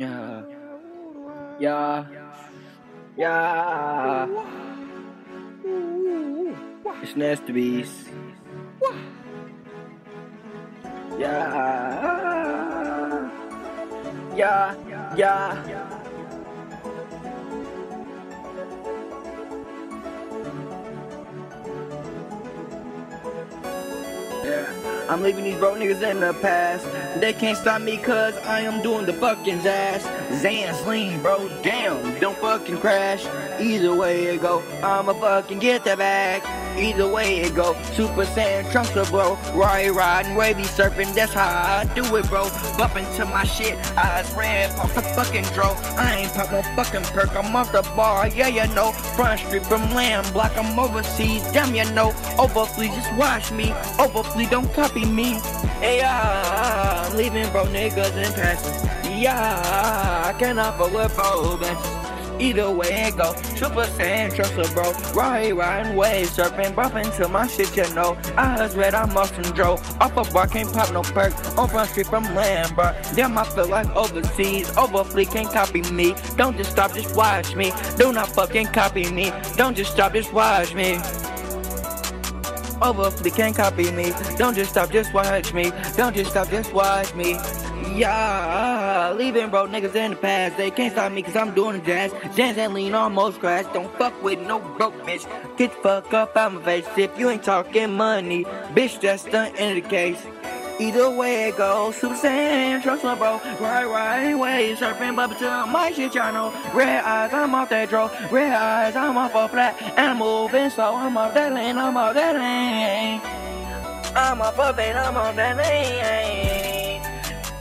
Yeah. Yeah. Yeah. It's nasty beast. Yeah. Yeah. Yeah. I'm leaving these broke niggas in the past. They can't stop me cause I am doing the fucking jazz. Zans lean, bro, damn, don't fucking crash. Either way it go, I'ma fucking get that bag. Either way it go, Super Saiyan trunks bro. Ride riding, wavy surfing, that's how I do it, bro. Bumping to my shit, eyes red, pump the fucking dro. I ain't pop no fucking perk, I'm off the bar, yeah, you know. Front street from Lamb Block, I'm overseas, damn, you know. Overfleet, just watch me. Overfleet, don't copy me. Hey, yeah, I'm leaving, bro, niggas in passes. Yeah, I cannot fuck with bro, bitches. Either way it go, Super Saiyan, trust a bro. Ride, riding waves, surfing, bumping to my shit, you know. Eyes red, I'm off some dro. Off a bar, can't pop no perk. On front street from bro. Damn, I feel like overseas. Overfleet can't copy me. Don't just stop, just watch me. Do not fucking copy me. Don't just stop, just watch me. Overfleet can't copy me. Don't just stop, just watch me. Don't just stop, just watch me. Yeah, leaving bro niggas in the past. They can't stop me cause I'm doing the jazz. Jazz and lean almost crash. Don't fuck with no broke bitch. Get the fuck up out my face if you ain't talking money. Bitch, that's the end of the case. Either way it goes, Super Saiyan, trust me, bro. Right, right, way, surfing, bubble to my shit, y'all know. Red eyes, I'm off that dro. Red eyes, I'm off a flat. And I'm moving, so I'm off that lane, I'm off that lane. I'm off of it, I'm off that lane.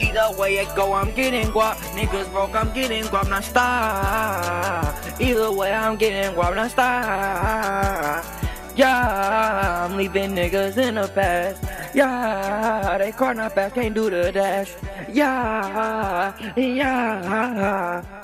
Either way it go, I'm getting guap. Niggas broke, I'm getting guap, not stop. Either way, I'm getting guap, not stop. Yeah, I'm leaving niggas in the past. Yeah, they caught not back, can't do the dash. Yeah, yeah.